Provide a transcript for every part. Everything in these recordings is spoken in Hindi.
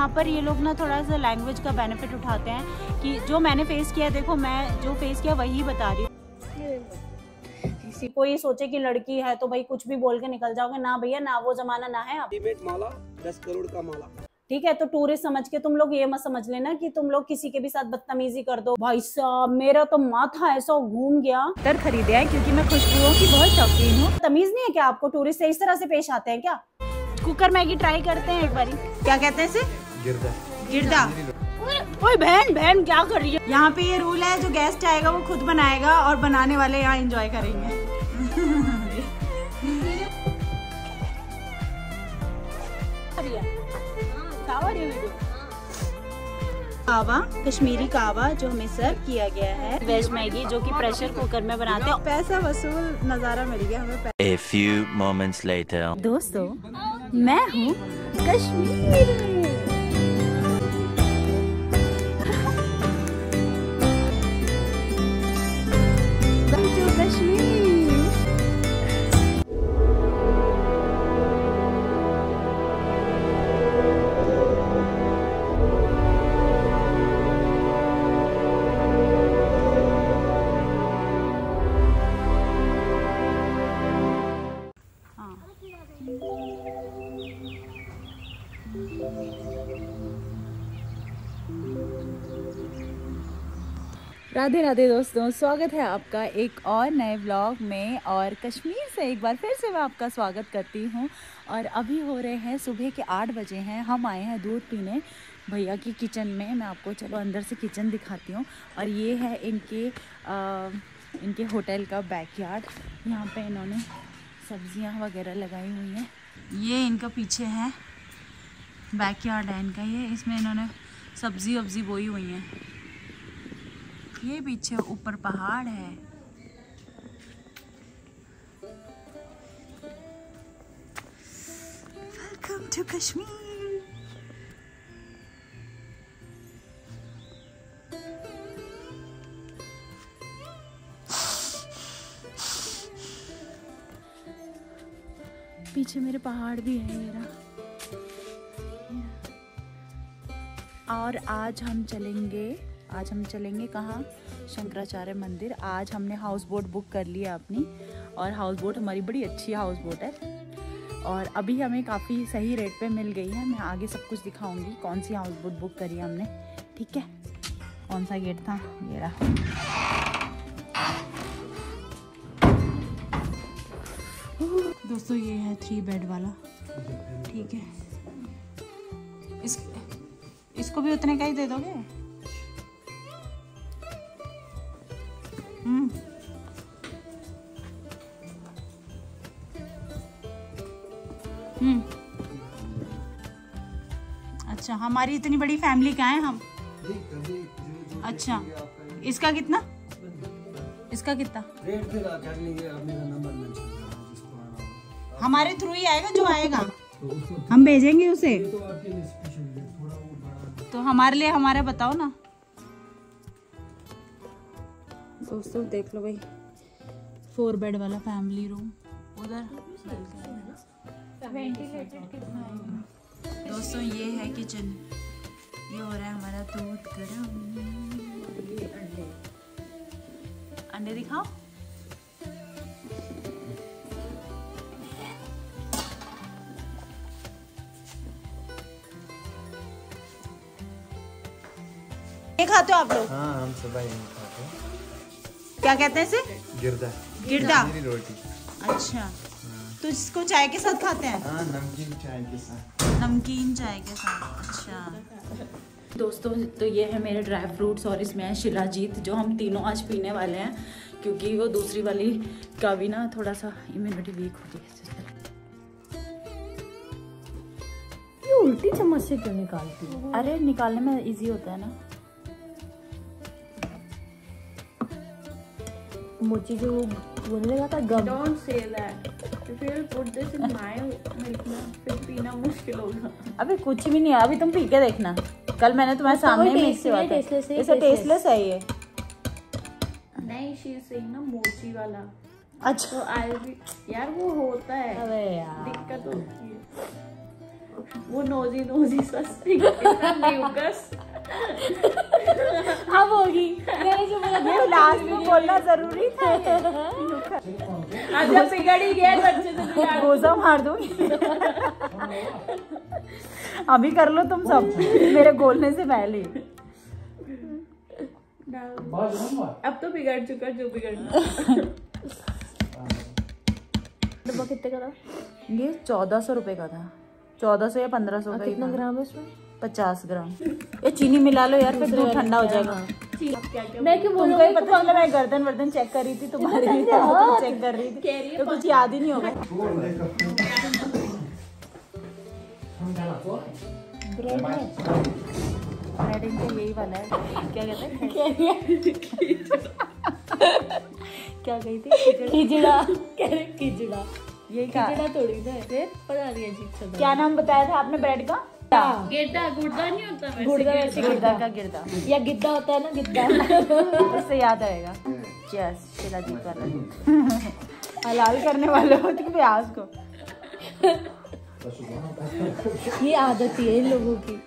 यहाँ पर ये लोग ना थोड़ा सा लैंग्वेज का बेनिफिट उठाते हैं कि जो मैंने फेस किया देखो मैं जो फेस किया वही बता रही हूँ। किसी को ये सोचे कि लड़की है तो भाई कुछ भी बोल के निकल जाओगे। ना भैया ना वो जमाना ना है अब। माला दस करोड़ का माला। ठीक है तो टूरिस्ट समझ के तुम लोग ये मत समझ लेना कि तुम लोग किसी के भी साथ बदतमीजी कर दो। भाई साहब मेरा तो माथा ऐसा घूम गया। तर खरीदे है क्योंकि मैं खुशबुओं की बहुत शौकीन हूँ। तमीज नहीं है क्या आपको? टूरिस्ट से इस तरह से पेश आते हैं क्या? कुकर मैगी ट्राई करते हैं एक बारी। क्या कहते हैं इसे? गिरदा। गिरदा। ओए बहन बहन क्या कर रही है? यहाँ पे ये रूल है जो गेस्ट आएगा वो खुद बनाएगा और बनाने वाले यहाँ एंजॉय करेंगे। कावा कश्मीरी कावा जो हमें सर्व किया गया है। वेज मैगी जो कि प्रेशर कुकर में बनाते हैं। पैसा वसूल नज़ारा मिल गया हमें A few moments later. दोस्तों मैं हूँ कश्मीर। राधे राधे दोस्तों स्वागत है आपका एक और नए व्लॉग में और कश्मीर से एक बार फिर से मैं आपका स्वागत करती हूँ। और अभी हो रहे हैं सुबह के आठ बजे हैं हम आए हैं दूध पीने भैया की किचन में। मैं आपको चलो अंदर से किचन दिखाती हूँ। और ये है इनके आ, इनके होटल का बैकयार्ड। यहाँ पे इन्होंने सब्ज़ियाँ वगैरह लगाई हुई हैं। ये इनका पीछे है बैकयार्ड है इनका। ये इसमें इन्होंने सब्ज़ी वब्जी बोई हुई हैं। ये पीछे ऊपर पहाड़ है। वेलकम टू कश्मीर पीछे मेरे पहाड़ भी है मेरा और आज हम चलेंगे आज हम चलेंगे कहाँ? शंकराचार्य मंदिर। आज हमने हाउस बोट बुक कर लिया अपनी। और हाउस बोट हमारी बड़ी अच्छी हाउस बोट है। और अभी हमें काफ़ी सही रेट पे मिल गई है। मैं आगे सब कुछ दिखाऊँगी कौन सी हाउस बोट बुक करी हमने। ठीक है? कौन सा गेट था? ये रहा। दोस्तों, ये है थ्री बेड वाला। ठीक है? इस इसको भी उतने का ही दे दोगे? हम्म। अच्छा हमारी इतनी बड़ी फैमिली का है हम? अच्छा इसका कितना? इसका कितना? हमारे थ्रू ही आएगा जो आएगा। तो हम भेजेंगे उसे। तो तो हमारे लिए हमारा बताओ ना। दोस्तों देख लो भाई। फोर बेड वाला फैमिली रूम उधर। है? दोस्तों ये है किचन ये हो रहा है हमारा दूध गरम। अंडे अंडे दिखाओ। ये खाते हो आप लोग? हाँ हम सुबह हैं। क्या कहते हैं इसे? गिरदा। गिरदा। रोटी। अच्छा। तो इसको चाय के साथ खाते हैं? हाँ नमकीन चाय के साथ। नमकीन चाय के साथ। अच्छा। दोस्तों तो ये है मेरे ड्राई फ्रूट्स और इसमें है शिलाजीत जो हम तीनों आज पीने वाले हैं क्योंकि वो दूसरी वाली का भी ना थोड़ा सा इम्यूनिटी वीक हो गई है ये उल्टी चम्मच से क्यों निकालती है? अरे निकालने में इजी होता है ना। मोची जो बोलने लगा था गम. Don't say that. If you'll put this in my milk ना फिर पीना मुश्किल होगा। अबे कुछ भी नहीं अभी तुम पी के देखना। कल मैंने तुम्हारे तो सामने मिक्स हुआ था है, टेस्टलेस है ये। नहीं शी से ना मोची वाला। अच्छा। तो आई भी यार वो होता है। अबे यार। दिक्कत होती है। वो नोजी नोजी सा म्यूकस अब होगी। मैंने जो बोला लास्ट में बोलना ज़रूरी था। अच्छा बिगड़ ही गया तो अच्छे से बिगाड़। गोजा मार दूँगी अभी कर लो तुम सब। मेरे बोलने से पहले अब तो बिगड़ चुका जो बिगड़ना डब्बा कितने का था? ये चौदह सौ रुपए का था। चौदह सौ या पंद्रह सौ का कितना ग्राम है इसमें पचास ग्राम। ये चीनी मिला लो यार फिर दूध ठंडा हो जाएगा। मैं क्यों तुमको ही पता चला मैं गर्दन वर्दन चेक कर रही थी तुम्हारी चेक कर रही थी। तो कुछ याद ही नहीं होगा। ब्रेड इनका यही वाला है। क्या कहते हैं? क्या कही थी? खिचड़ा। कह रहे खिचड़ा। यही का खिचड़ा थोड़ी ना फिर? पता नहीं अजीब सा क्या नाम बताया था आपने ब्रेड का? गिरदा गुर्दा नहीं होता वैसे? गुर्दा वैसे गिरदा का गिरदा। या गिद्दा होता है ना गिद्दा। उससे याद आएगा। यस शिलाजीत कर हलाल करने वाले हो तुम प्याज को। ये आदत ही है इन लोगों की।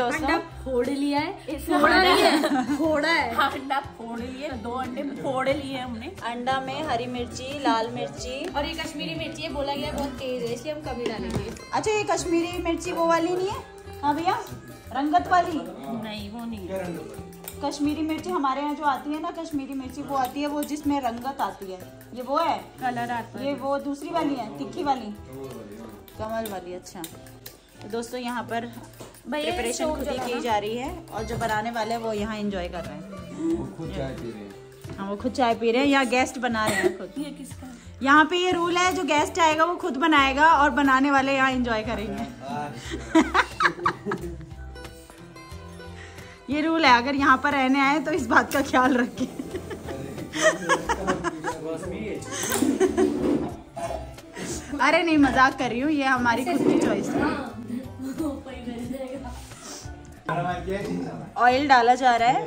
दोस्तों फोड़ लिया है फोड़ा नहीं है फोड़ा है। अंडा फोड़ लिए दो अंडे फोड़ लिए हमने। अंडा में हरी मिर्ची लाल मिर्ची। और ये कश्मीरी मिर्ची है बोला गया बहुत तेज है इसलिए हम कभी डालेंगे। अच्छा ये कश्मीरी मिर्ची वो वाली नहीं है? हाँ भैया रंगत वाली? नहीं वो नहीं है। कश्मीरी मिर्ची हमारे यहाँ जो आती है ना कश्मीरी मिर्ची वो आती है वो जिसमें रंगत आती है। ये वो है? कलर आता ये वो दूसरी वाली है तिखी वाली। कमल वाली अच्छा। तो दोस्तों यहाँ पर प्रिपरेशन खुद ही की जा रही है और जो बनाने वाले हैं वो यहाँ एंजॉय कर रहे हैं। हाँ। वो खुद चाय पी रहे हैं या गेस्ट बना रहे हैं खुद। ये किसका? यहाँ पे ये रूल है जो गेस्ट आएगा वो खुद बनाएगा और बनाने वाले यहाँ एंजॉय करेंगे। ये रूल है अगर यहाँ पर रहने आए तो इस बात का ख्याल रखें। अरे नहीं मज़ाक कर रही हूँ ये हमारी खुद की चॉइस है। ऑयल डाला जा रहा है।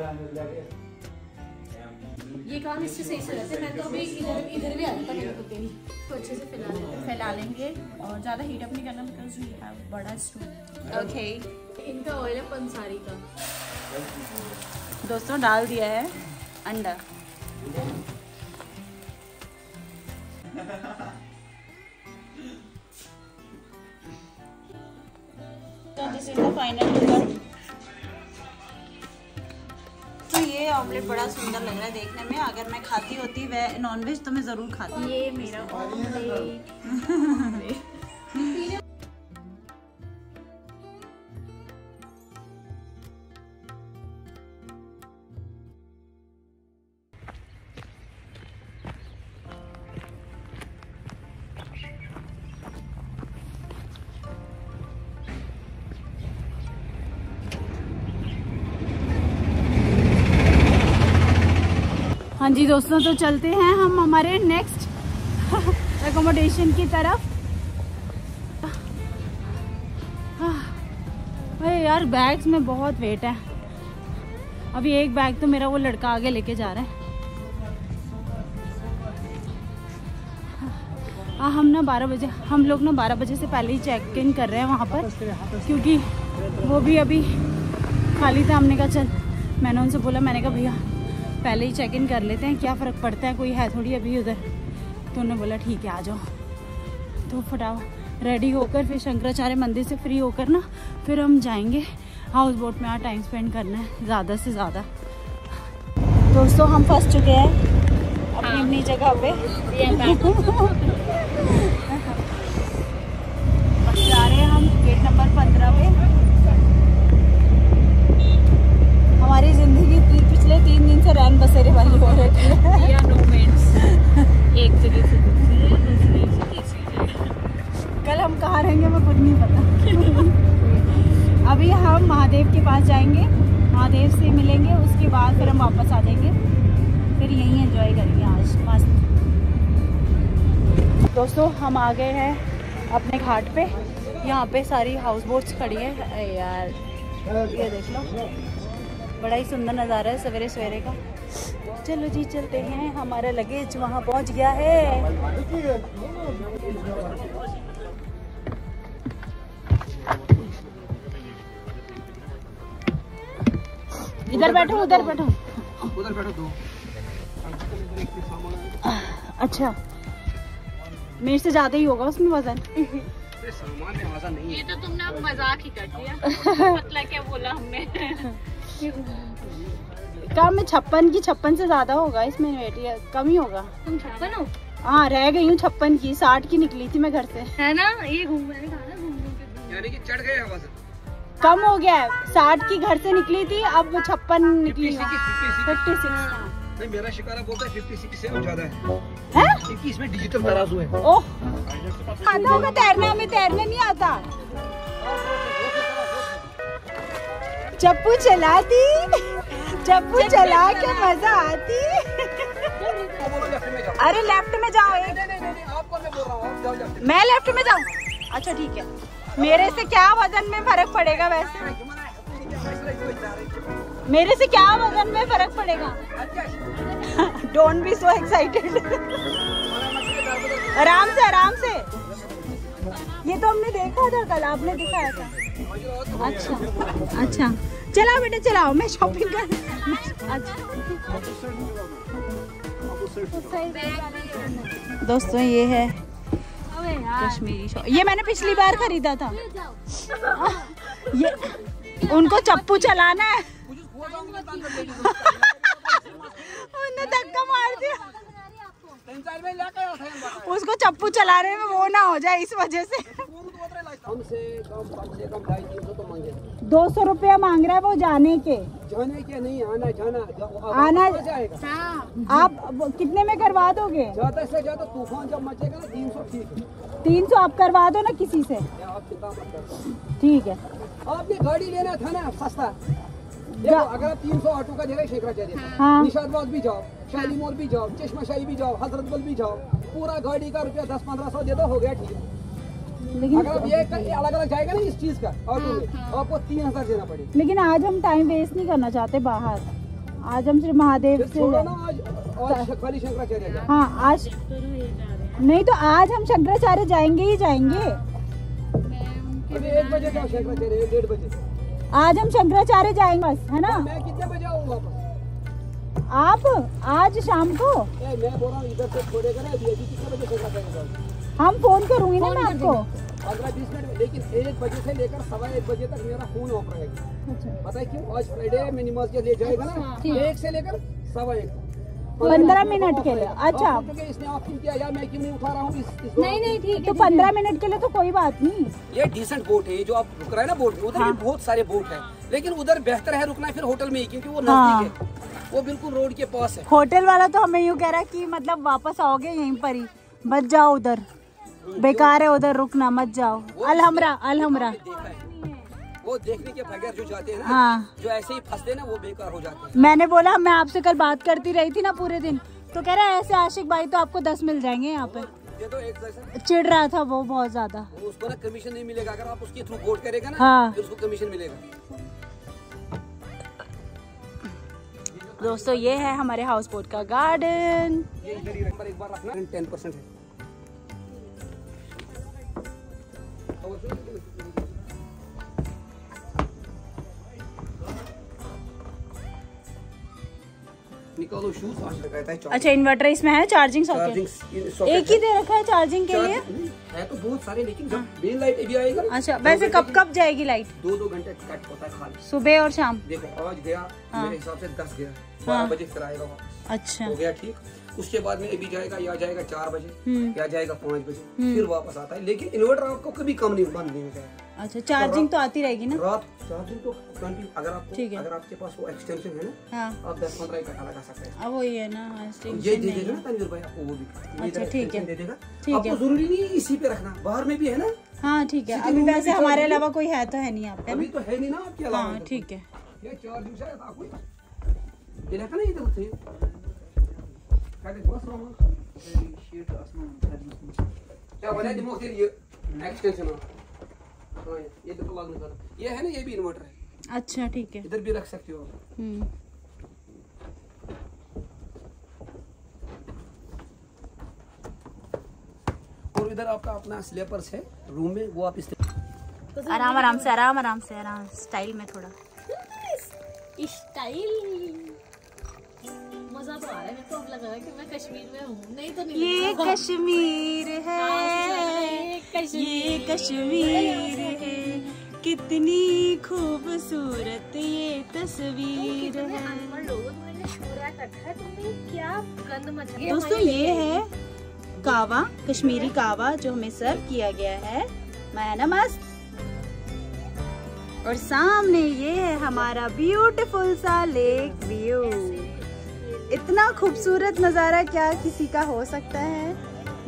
ये काम इससे सही से रहते मैं तो अभी इधर इधर भी आता मेरे को देनी तो अच्छे से फैला देना फैला लेंगे और ज़्यादा हीट अप नहीं करना बिकॉज़ वी हैव बड़ा स्टोव ओके इनका ऑयल है पंसारी का। दोस्तों डाल दिया है अंडा। तो this is the final result तो ये ऑमलेट बड़ा सुंदर लग रहा है देखने में। अगर मैं खाती होती वह नॉनवेज तो मैं ज़रूर खाती। ये मेरा ऑमलेट हाँ जी दोस्तों तो चलते हैं हम हमारे नेक्स्ट एकोमोडेशन की तरफ़। अरे यार बैग्स में बहुत वेट है। अभी एक बैग तो मेरा वो लड़का आगे लेके जा रहा है। हाँ हम ना बारह बजे, हम लोग ना बारह बजे से पहले ही चेक इन कर रहे हैं वहाँ पर, क्योंकि वो भी अभी खाली था। हमने कहा, चल। मैंने उनसे बोला, मैंने कहा, भैया पहले ही चेक इन कर लेते हैं क्या फ़र्क पड़ता है कोई है थोड़ी अभी उधर? तो उन्होंने बोला ठीक है आ जाओ। तो फटाओ रेडी होकर फिर शंकराचार्य मंदिर से फ्री होकर ना फिर हम जाएँगे। हाउस बोट में यहाँ टाइम स्पेंड करना है ज़्यादा से ज़्यादा। दोस्तों हम फंस चुके हैं अपनी अपनी जगह पे। जा रहे हैं हम गेट नंबर पंद्रह पे। हमारी ज़िंदगी पिछले तीन दिन से रैन बसेरे वाली हो। रही है एक जगह से दूसरी कल हम कहाँ रहेंगे हमें खुद नहीं पता। अभी हम महादेव के पास जाएँगे महादेव से मिलेंगे उसके बाद फिर हम वापस आ जाएँगे। फिर यहीं एंजॉय करेंगे आज मस्त। दोस्तों हम आ गए हैं अपने घाट पे। यहाँ पे सारी हाउस बोट्स खड़ी है। यार ये देख लो। बड़ा ही सुंदर नज़ारा है सवेरे सवेरे का। चलो जी चलते हैं। हमारा लगेज वहाँ पहुँच गया है। इधर बैठो उधर बैठो। उधर बैठो दो अच्छा। मेरे से ज़्यादा ही होगा उसमें वज़न। सामान में वज़न नहीं ये तो तुमने मज़ाक ही कर दिया। मतलब क्या बोला हमने? कम है छप्पन की छप्पन से ज़्यादा होगा इसमें वेट कम ही होगा। तुम छप्पन हो? हाँ रह गई हूँ छप्पन की साठ की निकली थी मैं घर से। है ना? ये घूम मैंने कहा ना घूम घूम यानी कि चढ़ गए कम हो गया है। साठ की घर से निकली थी अब छप्पन निकली। फिफ्टी सिक्स नहीं मेरा शिकारा बोलता है फिफ्टी सिक्स से ज़्यादा है। है? क्योंकि इसमें डिजिटल तराजू है। ओह आता होगा तैरना हमें तैरने नहीं आता। चप्पू चलाती चप्पू चला के मज़ा आती। वो बोलो लेफ़्ट में जाओ अरे लेफ़्ट में जाओ एक नहीं नहीं नहीं मैं बोल रहा हूँ आप जाओ लेफ़्ट मैं लेफ़्ट में जाऊँ? अच्छा ठीक है। मेरे से क्या वज़न में फ़र्क पड़ेगा वैसे? मेरे से क्या वज़न में फ़र्क पड़ेगा? डोंट बी सो एक्साइटेड आराम से आराम से। ये तो हमने देखा था कल आपने दिखाया था। अच्छा अच्छा। चलाओ बेटा, चलाओ। मैं शॉपिंग कर अच्छा। दोस्तों, ये है कश्मीरी शॉल ये मैंने पिछली बार खरीदा था। ये उनको चप्पू चलाना है। धक्का मार दिया। उसको चप्पू चलाने में वो ना हो जाए इस वजह से। तो मांगे। दो सौ रुपया मांग रहा है वो जाने के। जाने के नहीं आना जाना आना- जाएगा। आप कितने में करवा दोगे? ज़्यादा से ज़्यादा तूफ़ान जब मचेगा ना तीन सौ ठीक तीन सौ आप करवा दो ना किसी से। ठीक है। आपने गाड़ी लेना था ना सस्ता। देखो अगर आप तीन सौ ऑटो का जगह शेखराचार्य हाँ। भी जाओ शादी मोड़ भी जाओ चश्मा शाही भी जाओ हज़रत बल भी जाओ पूरा गाड़ी का रुपया दस पंद्रह सौ दे दो हो गया ठीक है। लेकिन अगर आप ये अलग अलग जाएगा ना इस चीज़ का ऑटो में आपको तीन हज़ार देना पड़ेगा। लेकिन आज हम टाइम वेस्ट नहीं करना चाहते बाहर। आज हम सिर्फ़ महादेव से आज शंकराचार्य हाँ आज नहीं तो आज हम शंकराचार्य जाएँगे ही जाएँगे। एक बजे जाओ शंकराचार्य डेढ़ बजे। आज हम शंकराचार्य जाएँगे बस है ना? मैं कितने बजे आऊँगा आप आज शाम को? ए, मैं बोल रहा हूँ इधर से थोड़े करे अभी कितने बजे शंकराचार्य हम फ़ोन करूँगी ना मैं आपको। पंद्रह बीस मिनट लेकिन एक बजे से लेकर सवा एक बजे तक मेरा फ़ोन ऑफ़ रहेगा। पता है क्यों? आज फ्राइडे है मैं नमाज़ के लिए जाएगा ना? एक से लेकर सवा एक। तक। पंद्रह मिनट के लिए। अच्छा। इसने किया यार मैं क्यों नहीं हूँ नहीं नहीं ठीक तो पंद्रह मिनट के लिए तो कोई बात नहीं। ये डिसेंट बोट है जो आप रुक रहे हैं ना बोट में उधर भी बहुत सारे बोट है। लेकिन उधर बेहतर है रुकना फिर होटल में ही क्योंकि वो नज़दीक है। वो बिल्कुल रोड के पास है। होटल वाला तो हमें यूँ कह रहा है की मतलब वापस आओगे यहीं पर ही। मत जाओ उधर। बेकार है उधर रुकना मत जाओ। अलहमरा अलहमरा। है। वो देखने के बगैर जो जाते हैं ना हाँ। जो ऐसे ही फंसते ना वो बेकार हो जाते हैं। मैंने बोला मैं आपसे कल बात करती रही थी ना पूरे दिन। तो कह रहा है ऐसे आशिक भाई तो आपको दस मिल जाएँगे यहाँ पे। ये तो चिढ़ रहा था वो बहुत ज़्यादा। उसको ना कमीशन नहीं मिलेगा। अगर आप उसके थ्रू वोट करेगा ना हाँ। फिर उसको कमीशन मिलेगा। दोस्तों ये है हमारे हाउस बोट का गार्डन ये इधर ही नंबर एक बार रखना। टेन परसेंट है। निकालो शूज़ लगाता है अच्छा इन्वर्टर इसमें है? चार्जिंग चार्जिंग सॉकेट एक ही दे रखा है चार्जिंग के लिए? है तो बहुत सारे लेकिन जब मेन लाइट भी आएगा अच्छा दो वैसे कब कब जाएगी लाइट दो दो घंटे कट होता है खाली। सुबह और शाम? देखो आज गया हाँ। मेरे हिसाब से दस गया। बारह बजे फिर आएगा वापस। अच्छा। हो गया ठीक। उसके बाद में अभी जाएगा या जाएगा चार बजे हम्म। या जाएगा पाँच बजे फिर वापस आता है। लेकिन इन्वर्टर आपको कभी कम नहीं बंद नहीं हो जाएगा। अच्छा चार्जिंग तो आती रहेगी ना? रात चार्जिंग तो ट्वेंटी अगर आपको ठीक है। अगर आपके पास वो एक्सटेंशन है ना हाँ। आप दस पंद्रह इकट्ठा लगा सकते हैं। अब वही है ना ये दे देगा है। ना तनवीर भाई आपको वो भी अच्छा, ठीक है। दे देगा। ठीक आपको है। ज़रूरी नहीं है इसी पे रखना बाहर में भी है ना? हाँ ठीक है। अभी वैसे हमारे अलावा कोई है तो है नहीं यहाँ अभी तो है नहीं ना आपके अलावा हाँ ठीक है। ये चार्जिंग शायद आपको ये देखा ना इधर से काय ते बस शीट असणार क्या बना दिमाग तेरी ये एक्सटेंशन हाँ ये तो लागने का ये है ना ये भी इन्वर्टर है। अच्छा ठीक है। इधर भी रख सकते हो हम्म। और इधर आपका अपना स्लीपर्स है रूम में वो आप इस्तेमाल आराम आराम से आराम आराम से आराम स्टाइल में थोड़ा। स्टाइल मज़ा तो आ रहा है मेरे को अब लग रहा है कि मैं कश्मीर में हूँ। नहीं तो नहीं ये कश्मीर है हाँ, ये कश्मीर। है। कितनी खूबसूरत ये तस्वीर है। है दोस्तों ये है कावा कश्मीरी कावा जो हमें सर्व किया गया है। मैं नमस्त और सामने ये है हमारा ब्यूटीफुल सा लेक व्यू इतना खूबसूरत नज़ारा क्या किसी का हो सकता है?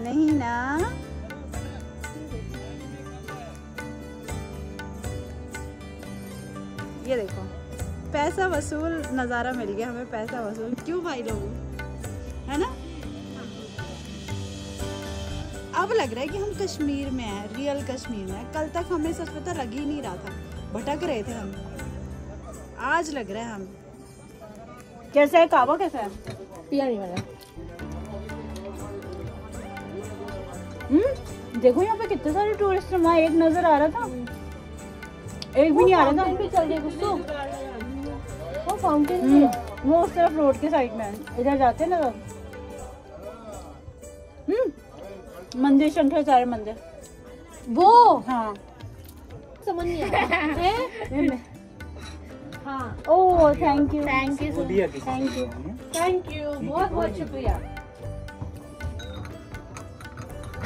नहीं ना? ये देखो, पैसा वसूल नज़ारा मिल गया हमें, पैसा वसूल। क्यों भाई लोगों? है ना? अब लग रहा है कि हम कश्मीर में हैं रियल कश्मीर में। कल तक हमें सच पता लग ही नहीं रहा था, भटक रहे थे हम। आज लग रहा है हम। कैसा है? काबा कैसा है? पिया नहीं वाला। हम्म? देखो यहाँ पे कितने सारे टूरिस्ट हैं वहाँ एक नज़र आ रहा था। एक भी नहीं आ रहा था। पे चल दे कुछ तो वो फाउंटेन भी है हम्म, वो उस तरफ़ रोड के साइड में है। इधर जाते हैं ना हम्म मंदिर शंकराचार्य मंदिर। वो? हाँ। समझ नहीं आ रहा। है। ओह thank you thank you thank you thank you बहुत बहुत शुक्रिया।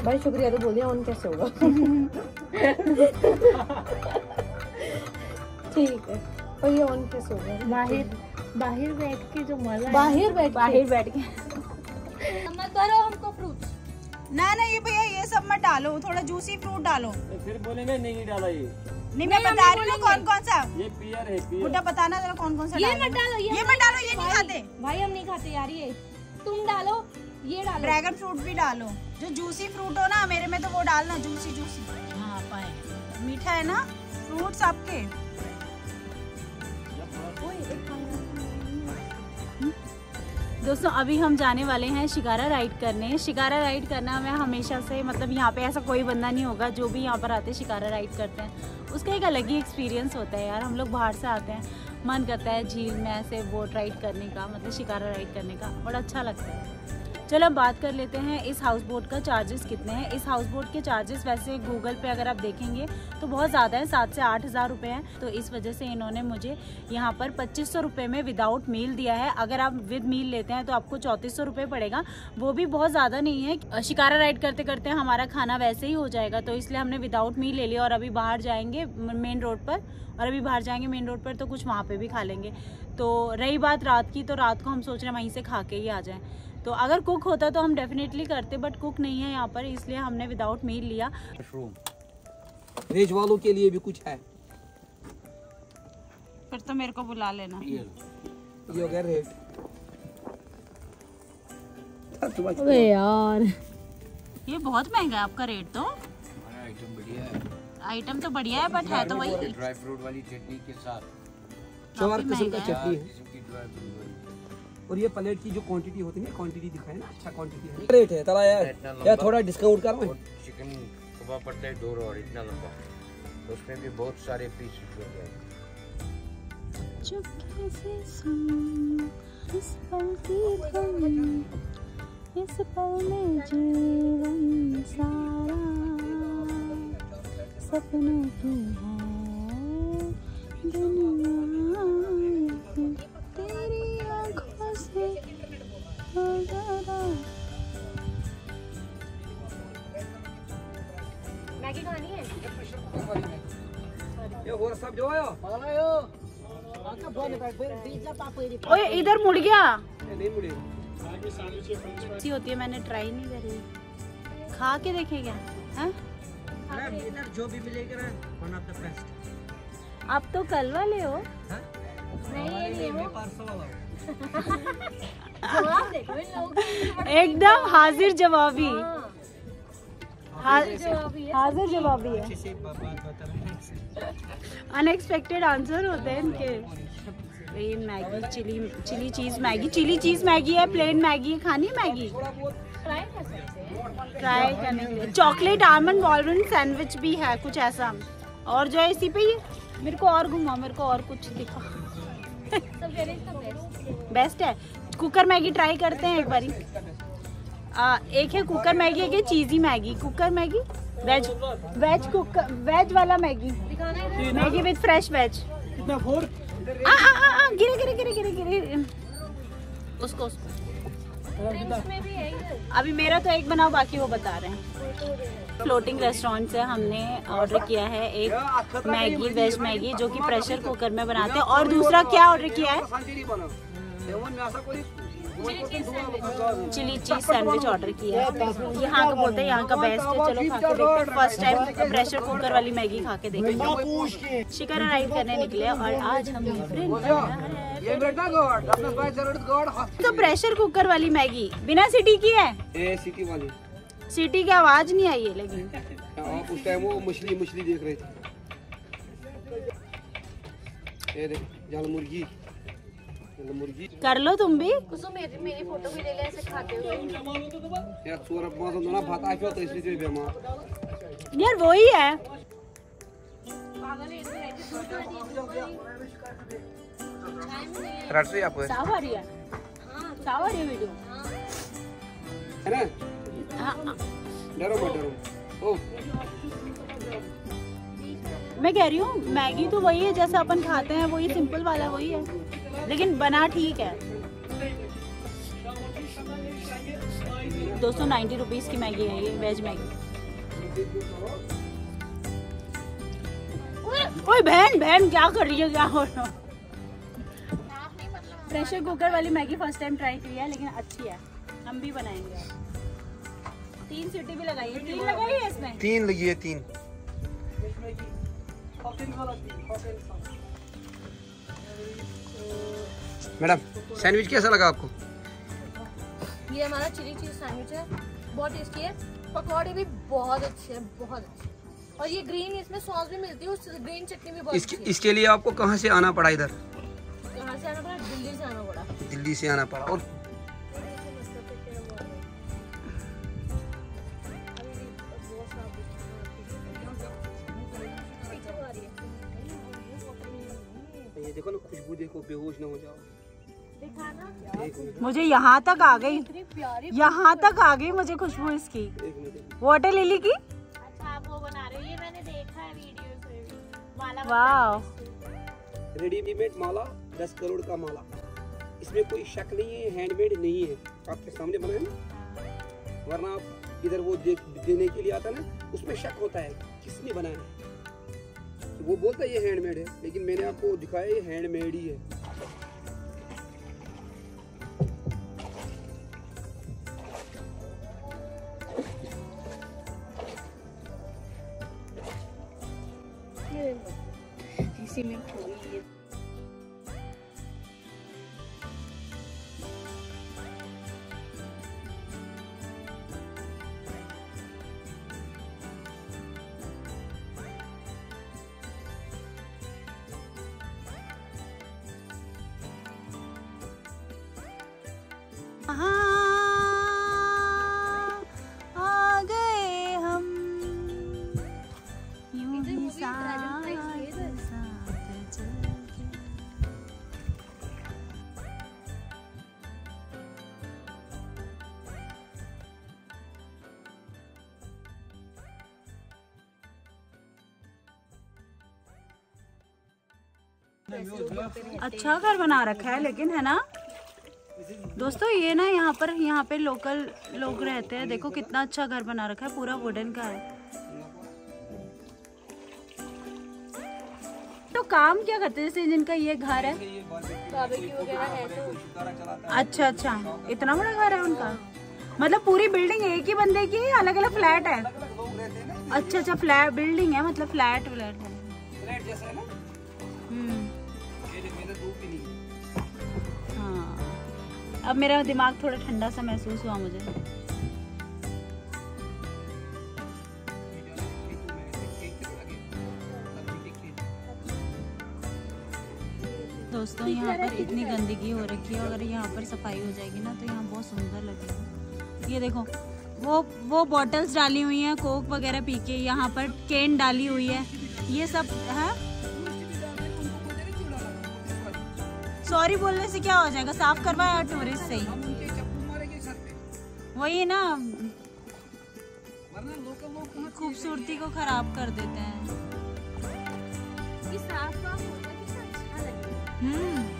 भाई शुक्रिया तो बोल दिया उन कैसे होगा? ठीक है। और ये ऑन कैसे होगा? बाहर बाहर बैठ के जो मज़ा बाहर बैठ बाहर बैठ के। मत करो हमको फ्रूट्स ना ना ये भैया ये सब मत डालो थोड़ा जूसी फ्रूट डालो। फिर बोलेंगे नहीं डाला ये। नहीं मैं बता रही हूँ कौन कौन सा। ये पियर है पियर बुड्ढा बताना जरा कौन कौन सा ये मत डालो ये मत डालो ये नहीं भाई, खाते। भाई हम नहीं खाते यार ये। तुम डालो ये डालो। ड्रैगन फ्रूट भी डालो। जो जूसी फ्रूट हो ना मेरे में तो वो डालना जूसी जूसी हाँ पाए। मीठा है ना? फ्रूट्स आपके। दोस्तों अभी हम जाने वाले हैं शिकारा राइड करने। शिकारा राइड करना हमें हमेशा से मतलब यहाँ पे ऐसा कोई बंदा नहीं होगा जो भी यहाँ पर आते शिकारा राइड करते हैं। उसका एक अलग ही एक्सपीरियंस होता है यार। हम लोग बाहर से आते हैं, मन करता है झील में ऐसे बोट राइड करने का मतलब शिकारा राइड करने का, बड़ा अच्छा लगता है। चलो अब बात कर लेते हैं, इस हाउस बोट का चार्जेस कितने हैं? इस हाउस बोट के चार्जेस वैसे गूगल पे अगर आप देखेंगे तो बहुत ज़्यादा है, सात से आठ हज़ार रुपये हैं। तो इस वजह से इन्होंने मुझे यहाँ पर पच्चीस सौ रुपये में विदाउट मील दिया है। अगर आप विद मील लेते हैं तो आपको चौंतीस सौ रुपये पड़ेगा। वो भी बहुत ज़्यादा नहीं है। शिकारा राइड करते करते हमारा खाना वैसे ही हो जाएगा तो इसलिए हमने विदाउट मील ले लिया और अभी बाहर जाएँगे मेन रोड पर। और अभी बाहर जाएँगे मेन रोड पर तो कुछ वहाँ पर भी खा लेंगे। तो रही बात रात की तो रात को हम सोच रहे हैं वहीं से खा के ही आ जाएँ। तो अगर कुक होता तो हम डेफिनेटली करते बट कुक नहीं है यहाँ पर इसलिए हमने विदाउट मील लिया। मशरूम वेज वालों के लिए भी कुछ है। फिर तो मेरे को बुला लेना। ये हो गया रेट अबे यार। ये बहुत महँगा है आपका रेट तो। आइटम बढ़िया है। आइटम तो बढ़िया है बट है तो वही। ड्राई फ्रूट वाली चटनी के साथ। चार किस्म का चटनी है। और ये प्लेट की जो क्वांटिटी होती है क्वांटिटी दिखाए ना अच्छा क्वांटिटी है। रेट है तला यार। यार थोड़ा डिस्काउंट कर चिकन कबाब पड़ता है दो और इतना लंबा। तो उसमें भी बहुत सारे पीस हैं। इस पल की धुन इस पल में जीवन सारा सपनों की है दुनिया। से मैगी खानी है? ये और सब जो आयो ओए इधर मुड़ गया। नहीं मुड़े। अच्छी होती है मैंने ट्राई नहीं करी। खा के देखे क्या? हैं? इधर जो भी मिलेगा ना वन ऑफ़ द बेस्ट आप तो कल वाले हो। नहीं ये नहीं है परसों वाला एकदम हाजिर जवाबी। हाँ, जवाब हाजिर जवाबी है। से बात बता रहे अनएक्सपेक्टेड आंसर होते हैं इनके। Plain Maggi chilli chilli cheese Maggi. Chilli cheese Maggi है प्लेन मैगी है खानी मैगी? ट्राई कर सकते हैं। ट्राई करने के लिए। चॉकलेट आलमंड वॉलरन सैंडविच भी है कुछ ऐसा। और जो है इसी पे ही? मेरे को और घुमा मेरे को और कुछ दिखा बेस्ट है। कुकर मैगी ट्राई करते हैं एक बारी। आ, एक है कुकर मैगी एक है cheesy Maggi. Cooker Maggi? Veg veg cooker veg वाला Maggi. Maggi with fresh veg आ आ आ आ, गिरे गिरे गिरे गिरे गिरे। उसको उसको। अभी मेरा तो एक बनाओ बाकी वो बता रहे हैं। फ्लोटिंग रेस्टोरेंट से हमने ऑर्डर किया है एक मैगी वेज मैगी जो कि प्रेशर कुकर में बनाते हैं। और दूसरा क्या ऑर्डर किया है? चिली चीज़ सैंडविच ऑर्डर किया है। यहाँ का बोलते हैं यहाँ का बेस्ट है चलो खा के देखते फ़र्स्ट टाइम प्रेशर कुकर वाली मैगी खा के देखते राइड करने निकले और आज हम। तो प्रेशर कुकर वाली मैगी बिना सीटी की है? ए सिटी वाली। सीटी की आवाज़ नहीं आई है लेकिन। हाँ, उस टाइम वो मछली मछली देख रहे थे। ये देख जाल मुर्गी कर लो तुम भी। कुसुम मेरी मेरी फ़ोटो भी ले ले ऐसे खाते हुए। या चोर मौसम दोना भात आके तो इसलिए बीमार यार वही है। रट आप आ रही है। साव आ रही है वीडियो है ना? हाँ, हाँ। डरो मत डरो। ओ। मैं कह रही हूँ मैगी तो वही है जैसा अपन खाते हैं वही सिंपल वाला वही है। लेकिन बना ठीक है दो सौ नाइन्टी रुपीज़ की मैगी है ये वेज मैगी ओए, ओए बहन बहन क्या कर रही है क्या हो रहा प्रेशर कुकर वाली मैगी फ़र्स्ट टाइम ट्राई की है लेकिन अच्छी है हम भी बनाएँगे तीन सीटी भी लगाई है तीन लगाई है इसमें तीन लगी है तीन मैडम सैंडविच कैसा लगा आपको? ये हमारा चिली चीज़ सैंडविच है बहुत टेस्टी है पकौड़े भी बहुत अच्छे हैं बहुत अच्छे और ये ग्रीन इसमें सॉस भी मिलती है उस ग्रीन चटनी भी बहुत इसके अच्छी इसके लिए आपको कहाँ से आना पड़ा इधर? है कहाँ से आना पड़ा? दिल्ली से आना पड़ा। दिल्ली से आना पड़ा। और मुझे यहाँ तक आ गई। यहाँ तक आ गई मुझे खुशबू इसकी। एक वाटर लिली की? अच्छा आप वो बना रहे ये मैंने देखा है वीडियोस में माला वाह रेडीमेड माला दस करोड़ का माला। इसमें कोई शक नहीं है हैंडमेड नहीं है। आपके सामने बनाया ना? वरना आप इधर वो देख देने के लिए आता ना उसमें शक होता है किसने बनाया है? वो बोलता है ये हैंडमेड है। लेकिन मैंने आपको दिखाया ये हैंडमेड ही है। अच्छा घर बना रखा है लेकिन है ना? दोस्तों ये ना यहाँ पर यहाँ पे लोकल लोग रहते हैं। देखो कितना अच्छा घर बना रखा है पूरा वुडन का है। तो काम क्या करते हैं? जैसे जिनका ये घर है तो। अच्छा अच्छा। इतना बड़ा घर है उनका? मतलब पूरी बिल्डिंग एक ही बंदे की अलग अलग फ्लैट है? अच्छा अच्छा फ्लैट बिल्डिंग है मतलब फ्लैट फ्लैट है। अब मेरा दिमाग थोड़ा ठंडा सा महसूस हुआ मुझे। दोस्तों यहाँ पर इतनी गंदगी हो रखी है अगर यहाँ पर सफ़ाई हो जाएगी ना तो यहाँ बहुत सुंदर लगेगा। ये देखो वो वो बॉटल्स डाली हुई हैं कोक वगैरह पी के यहाँ पर केन डाली हुई है। ये सब है? सॉरी बोलने से क्या हो जाएगा? साफ़ करवाया टूरिस्ट से ही। वही ना। खूबसूरती को खराब कर देते हैं। है अच्छा हम्म।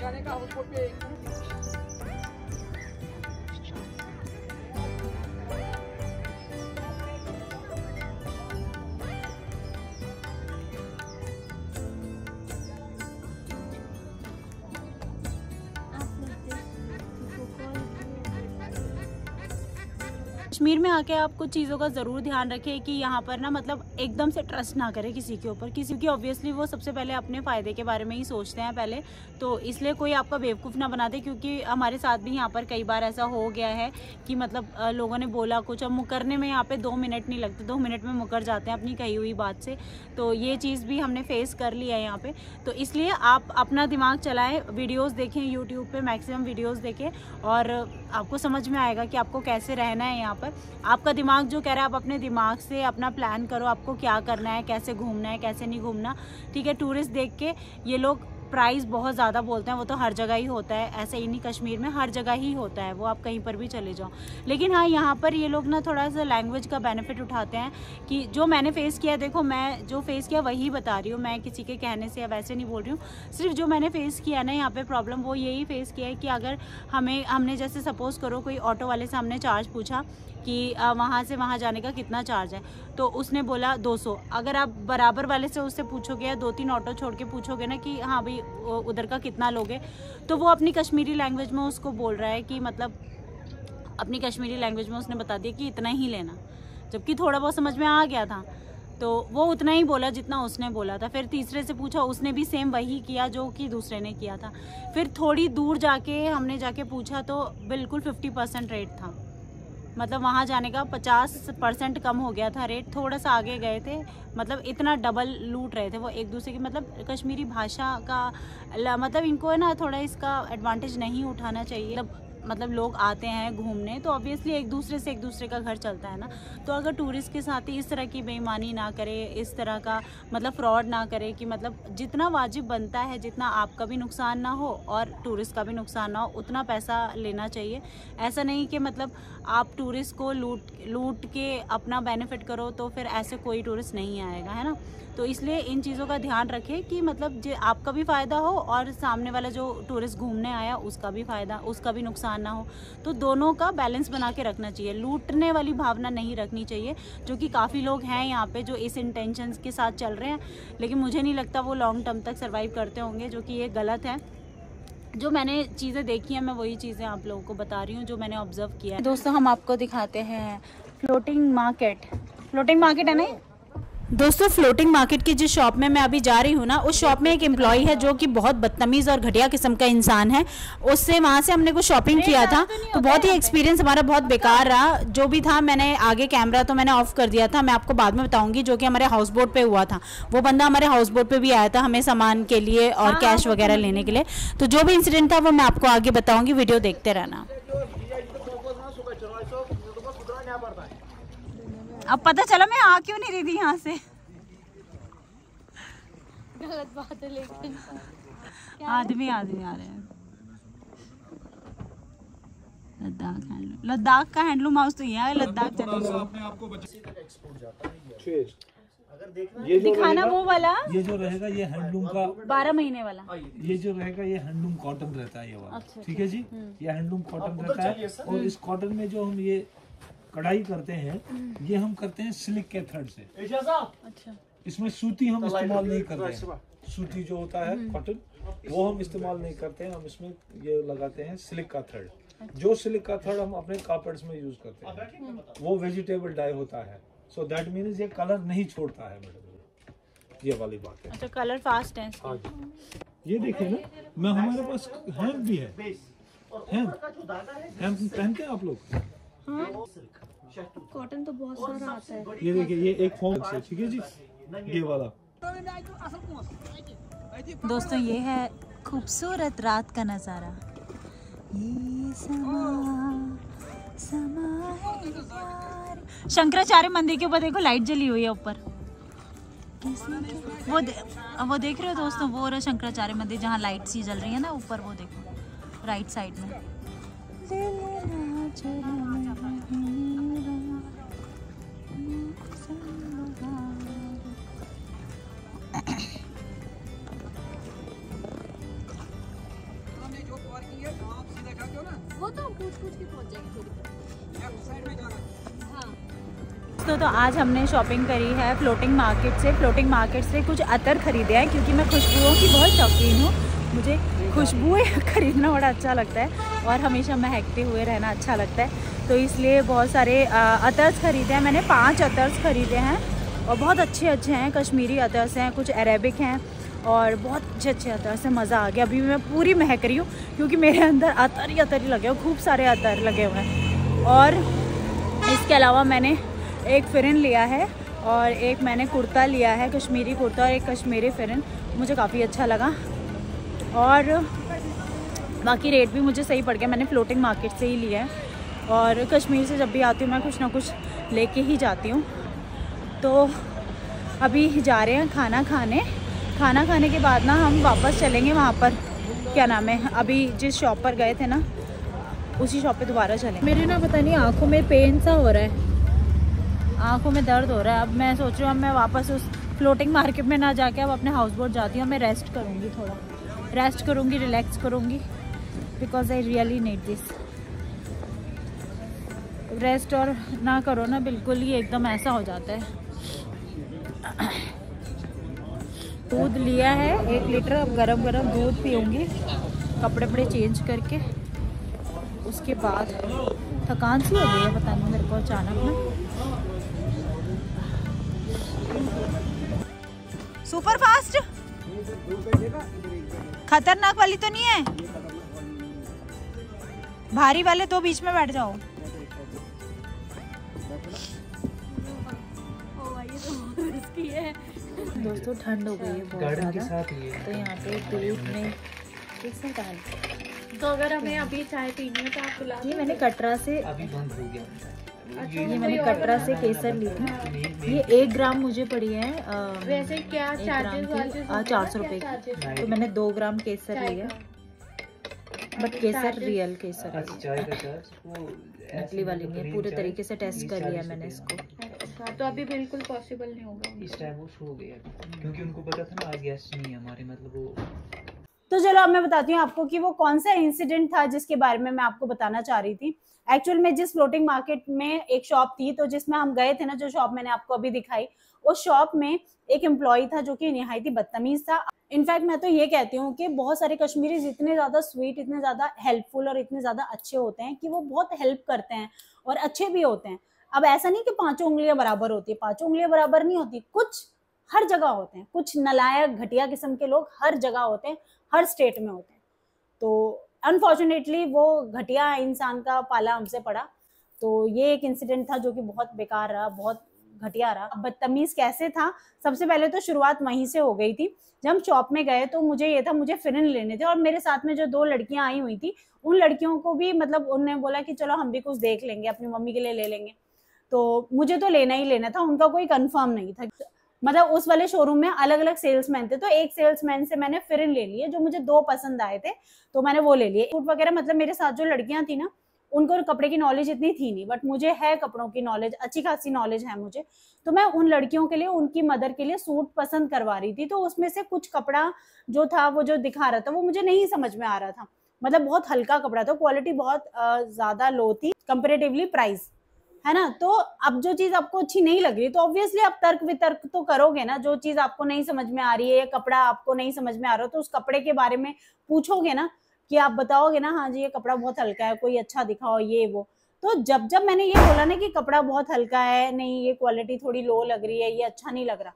जाने का हाउस बोट आके आप कुछ चीज़ों का ज़रूर ध्यान रखें कि यहाँ पर ना मतलब एकदम से ट्रस्ट ना करें किसी के ऊपर। किसी की ऑब्वियसली वो सबसे पहले अपने फ़ायदे के बारे में ही सोचते हैं पहले। तो इसलिए कोई आपका बेवकूफ़ ना बना दे क्योंकि हमारे साथ भी यहाँ पर कई बार ऐसा हो गया है कि मतलब लोगों ने बोला कुछ अब मुकरने में यहाँ पर दो मिनट नहीं लगते, दो मिनट में मुकर जाते हैं अपनी कही हुई बात से। तो ये चीज़ भी हमने फेस कर लिया है यहाँ पर तो इसलिए आप अपना दिमाग चलाएँ वीडियोज़ देखें यूट्यूब पर मैक्सिमम वीडियोज़ देखें और आपको समझ में आएगा कि आपको कैसे रहना है यहाँ पर। आपका दिमाग जो कह रहा है, आप अपने दिमाग से अपना प्लान करो, आपको क्या करना है, कैसे घूमना है, कैसे नहीं घूमना। ठीक है टूरिस्ट देख के ये लोग प्राइस बहुत ज़्यादा बोलते हैं, वो तो हर जगह ही होता है, ऐसे ही नहीं, कश्मीर में हर जगह ही होता है, वो आप कहीं पर भी चले जाओ। लेकिन हाँ यहाँ पर ये लोग ना थोड़ा सा लैंग्वेज का बेनिफिट उठाते हैं कि जो मैंने फेस किया, देखो मैं जो फेस किया वही बता रही हूँ, मैं किसी के कहने से या वैसे नहीं बोल रही हूँ, सिर्फ़ जो मैंने फेस किया ना, यहाँ पर प्रॉब्लम वो यही फेस किया है कि अगर हमें, हमने जैसे सपोज़ करो कोई ऑटो वाले से हमने चार्ज पूछा कि वहाँ से वहाँ जाने का कितना चार्ज है। तो उसने बोला 200 अगर आप बराबर वाले से उससे पूछोगे या दो तीन ऑटो छोड़ के पूछोगे ना कि हाँ भाई उधर का कितना लोगे? तो वो अपनी कश्मीरी लैंग्वेज में उसको बोल रहा है कि मतलब अपनी कश्मीरी लैंग्वेज में उसने बता दिया कि इतना ही लेना। जबकि थोड़ा बहुत समझ में आ गया था। तो वो उतना ही बोला जितना उसने बोला था। फिर तीसरे से पूछा, उसने भी सेम वही किया जो कि दूसरे ने किया था। फिर थोड़ी दूर जाके हमने जाके पूछा तो बिल्कुल फिफ्टी परसेंट रेट था। मतलब वहाँ जाने का पचास परसेंट कम हो गया था रेट, थोड़ा सा आगे गए थे मतलब इतना डबल लूट रहे थे वो एक दूसरे की मतलब कश्मीरी भाषा का मतलब इनको है ना थोड़ा इसका एडवांटेज नहीं उठाना चाहिए। मतलब मतलब लोग आते हैं घूमने तो ऑब्वियसली एक दूसरे से एक दूसरे का घर चलता है ना। तो अगर टूरिस्ट के साथ ही इस तरह की बेईमानी ना करे, इस तरह का मतलब फ्रॉड ना करे कि मतलब जितना वाजिब बनता है, जितना आपका भी नुकसान ना हो और टूरिस्ट का भी नुकसान ना हो, उतना पैसा लेना चाहिए। ऐसा नहीं कि मतलब आप टूरिस्ट को लूट लूट के अपना बेनिफिट करो तो फिर ऐसे कोई टूरिस्ट नहीं आएगा, है ना? तो इसलिए इन चीज़ों का ध्यान रखें कि मतलब आपका भी फ़ायदा हो और सामने वाला जो टूरिस्ट घूमने आया, उसका भी फ़ायदा, उसका भी नुकसान ना हो तो दोनों का बैलेंस बना के रखना चाहिए। लूटने वाली भावना नहीं रखनी चाहिए, जो कि काफ़ी लोग हैं यहाँ पे जो इस इंटेंशन के साथ चल रहे हैं। लेकिन मुझे नहीं लगता वो लॉन्ग टर्म तक सर्वाइव करते होंगे, जो कि ये गलत है। जो मैंने चीज़ें देखी हैं, मैं वही चीज़ें आप लोगों को बता रही हूँ, जो मैंने ऑब्ज़र्व किया है। दोस्तों, हम आपको दिखाते हैं फ्लोटिंग मार्केट फ्लोटिंग मार्केट है ना? दोस्तों फ्लोटिंग मार्केट की जिस शॉप में मैं अभी जा रही हूँ ना उस शॉप में एक एम्प्लॉय है जो कि बहुत बदतमीज़ और घटिया किस्म का इंसान है। उससे वहाँ से हमने कुछ शॉपिंग किया था। तो बहुत ही एक्सपीरियंस हमारा बहुत बेकार रहा। जो भी था मैंने आगे कैमरा तो मैंने ऑफ़ कर दिया था। मैं आपको बाद में बताऊँगी जो कि हमारे हाउस बोट पर हुआ था। वो बंदा हमारे हाउस बोट पर भी आया था हमें सामान के लिए और कैश वगैरह लेने के लिए। तो जो भी इंसिडेंट था वो मैं आपको आगे बताऊँगी। वीडियो देखते रहना। अब पता चला मैं आ क्यों नहीं रही थी यहाँ से? गलत बात है लेकिन। आदमी आदमी आ रहे हैं। लद्दाख हैंडलूम लद्दाख का हैंडलूम हाउस तो ये है लद्दाख चले दिखाना वो वाला। ये जो रहेगा ये हैंडलूम का बारह महीने वाला। ये जो रहेगा ये हैंडलूम कॉटन रहता है ये वाला। ठीक है जी? ये हैंडलूम कॉटन रहता है। और इस कॉटन में जो हम ये कढ़ाई करते हैं ये हम करते हैं सिल्क के थ्रेड से अच्छा। इसमें सूती हम इस्तेमाल नहीं करते हैं। सूती जो होता है कॉटन वो हम इस्तेमाल नहीं करते हैं हम इसमें ये लगाते हैं सिल्क का थ्रेड जो सिल्क का थ्रेड हम अपने कार्पेट्स में यूज़ करते हैं वो वेजिटेबल डाई होता है। सो दैट मीन्स ये कलर नहीं छोड़ता है मैडम ये वाली बात है। अच्छा कलर फास्ट है हाँ जी। ये देखिए ना मैं हमारे पास हेम्प भी है। हैम हैम पहनते हैं आप लोग? कॉटन तो बहुत सारा आता है। ये देखिए ये एक फॉर्म से ठीक है जी? ये वाला। दोस्तों ये है खूबसूरत रात का नज़ारा। ये समा समा है शंकराचार्य मंदिर के ऊपर देखो लाइट जली हुई है ऊपर। वो दे, वो देख रहे हो दोस्तों? वो रहा शंकराचार्य मंदिर जहाँ लाइट सी जल रही है ना ऊपर वो देखो राइट साइड में। वो तो हम पूछ पूछ के पहुँच जाएँगे थोड़ी देर। लेफ़्ट साइड में जाना हाँ तो तो आज हमने शॉपिंग करी है फ्लोटिंग मार्केट से। फ्लोटिंग मार्केट से कुछ अतर खरीदे हैं क्योंकि मैं खुशबुओं की बहुत शौकीन हूँ। मुझे खुशबुएँ खरीदना बड़ा अच्छा लगता है और हमेशा महकते हुए रहना अच्छा लगता है। तो इसलिए बहुत सारे अतर्स खरीदे हैं। मैंने पाँच अतर्स खरीदे हैं और बहुत अच्छे अच्छे हैं। कश्मीरी अतर्स हैं, कुछ अरेबिक हैं। और बहुत अच्छे अच्छे अतर से मज़ा आ गया। अभी मैं पूरी महक रही हूँ, क्योंकि मेरे अंदर अतर ही अतर ही लगे हुए, खूब सारे अतर लगे हुए हैं। और इसके अलावा मैंने एक फ़िरन लिया है और एक मैंने कुर्ता लिया है, कश्मीरी कुर्ता और एक कश्मीरी फ़िरन। मुझे काफ़ी अच्छा लगा। और बाकी रेट भी मुझे सही पड़ गया, मैंने फ्लोटिंग मार्केट से ही लिया है। और कश्मीर से जब भी आती हूँ, मैं कुछ ना कुछ लेके ही जाती हूँ। तो अभी जा रहे हैं खाना खाने। खाना खाने के बाद ना हम वापस चलेंगे वहाँ पर। क्या नाम है? अभी जिस शॉप पर गए थे ना उसी शॉप पे दोबारा चलेंगे। मेरे ना पता नहीं आँखों में पेन सा हो रहा है। आँखों में दर्द हो रहा है। अब मैं सोच रही हूँ अब मैं वापस उस फ्लोटिंग मार्केट में ना जाके अब अपने हाउस बोट जाती हूँ। मैं रेस्ट करूँगी थोड़ा। रेस्ट करूँगी रिलैक्स करूँगी। Because I really need this rest और ना करो ना बिल्कुल ही एकदम ऐसा हो जाता है। दूध लिया है, एक लीटर अब गरम गरम दूध पीऊँगी। कपड़े वपड़े चेंज करके। उसके बाद थकान सी हो गई है, पता नहीं मेरे को अचानक ना। सुपर फास्ट खतरनाक वाली तो नहीं है? भारी वाले तो बीच में बैठ जाओ। दोस्तों ठंड हो गई है बहुत ज़्यादा। तो यहाँ पे दूध में केसर डाल तो अगर हमें अभी चाय पीनी है तो आप पिला ये मैंने कटरा से अभी बंद हो गया। ये मैंने कटरा से केसर ली थी। ये एक ग्राम मुझे पड़ी है वैसे क्या वार्जेस चार सौ रुपए की। तो मैंने दो ग्राम केसर लिया बट केसर रियल केसर है। अच्छा चाय का चार्ज वो नकली वाली नहीं है पूरे तरीके से टेस्ट कर लिया मैंने इसको। अच्छा तो अभी बिल्कुल पॉसिबल नहीं होगा इस टाइम वो सो गया। क्योंकि उनको पता था ना आज गेस्ट नहीं है हमारे मतलब वो तो चलो अब मैं बताती हूँ आपको कि वो कौन सा इंसिडेंट था जिसके बारे में मैं आपको बताना चाह रही थी। एक्चुअल में जिस फ्लोटिंग मार्केट में एक शॉप थी तो जिसमें हम गए थे ना जो शॉप मैंने आपको अभी दिखाई उस शॉप में एक एम्प्लॉय था जो कि निहायती बदतमीज था। इनफैक्ट मैं तो ये कहती हूँ कि बहुत सारे कश्मीरी इतने ज़्यादा स्वीट इतने ज़्यादा हेल्पफुल और इतने ज़्यादा अच्छे होते हैं कि वो बहुत हेल्प करते हैं और अच्छे भी होते हैं। अब ऐसा नहीं कि पाँचों उंगलियाँ बराबर होती है, पाँचों उंगलियाँ बराबर नहीं होती, कुछ हर जगह होते हैं, कुछ नलायक घटिया किस्म के लोग हर जगह होते हैं, हर स्टेट में होते हैं। तो अनफॉर्चुनेटली वो घटिया इंसान का पाला हमसे पड़ा। तो ये एक इंसिडेंट था जो कि बहुत बेकार रहा, बहुत घटिया रहा। बदतमीज कैसे था? सबसे पहले तो शुरुआत वहीं से हो गई थी। जब हम शॉप में गए तो मुझे ये था, मुझे फिरन लेने थे और मेरे साथ में जो दो लड़कियाँ आई हुई थी, उन लड़कियों को भी मतलब उनने बोला कि चलो हम भी कुछ देख लेंगे, अपनी मम्मी के लिए ले लेंगे। तो मुझे तो लेना ही लेना था, उनका कोई कंफर्म नहीं था। मतलब उस वाले शोरूम में अलग अलग सेल्समैन थे तो एक सेल्समैन से मैंने फिर ले लिए, जो मुझे दो पसंद आए थे तो मैंने वो ले लिए। सूट वगैरह मतलब मेरे साथ जो लड़कियाँ थी ना, उनको कपड़े की नॉलेज इतनी थी नहीं बट मुझे है कपड़ों की नॉलेज अच्छी खासी नॉलेज है मुझे। तो मैं उन लड़कियों के लिए, उनकी मदर के लिए सूट पसंद करवा रही थी तो उसमें से कुछ कपड़ा जो था, वो जो दिखा रहा था, वो मुझे नहीं समझ में आ रहा था। मतलब बहुत हल्का कपड़ा था क्वालिटी बहुत ज़्यादा लो थी कंपेरेटिवली प्राइस है ना? तो अब जो चीज़ आपको अच्छी नहीं लग रही तो ऑब्वियसली आप तर्क वितर्क तो करोगे ना, जो चीज़ आपको नहीं समझ में आ रही है या कपड़ा आपको नहीं समझ में आ रहा तो उस कपड़े के बारे में पूछोगे ना कि आप बताओगे ना हाँ जी, ये कपड़ा बहुत हल्का है, कोई अच्छा दिखाओ, ये, वो। तो जब जब मैंने ये बोला ना कि कपड़ा बहुत हल्का है, नहीं, ये क्वालिटी थोड़ी लो लग रही है, ये अच्छा नहीं लग रहा,